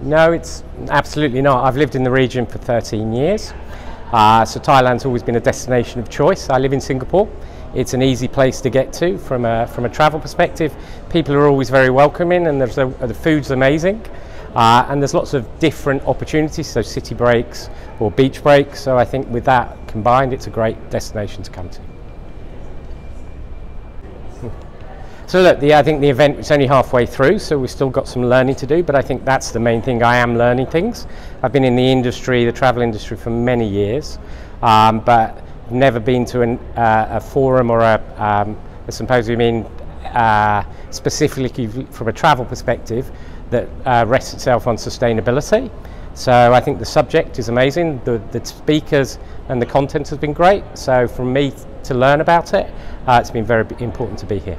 No, it's absolutely not. I've lived in the region for 13 years. Uh, so Thailand's always been a destination of choice. I live in Singapore. It's an easy place to get to from a, from a travel perspective. People are always very welcoming and a, the food's amazing. Uh, and there's lots of different opportunities, so city breaks or beach breaks. So I think with that combined, it's a great destination to come to. So look, the, I think the event is only halfway through, so we've still got some learning to do, but I think that's the main thing. I am learning things. I've been in the industry, the travel industry for many years, um, but never been to an, uh, a forum or a, um, a symposium in uh, specifically from a travel perspective that uh, rests itself on sustainability. So I think the subject is amazing, the, the speakers and the content has been great. So for me to learn about it, uh, it's been very important to be here.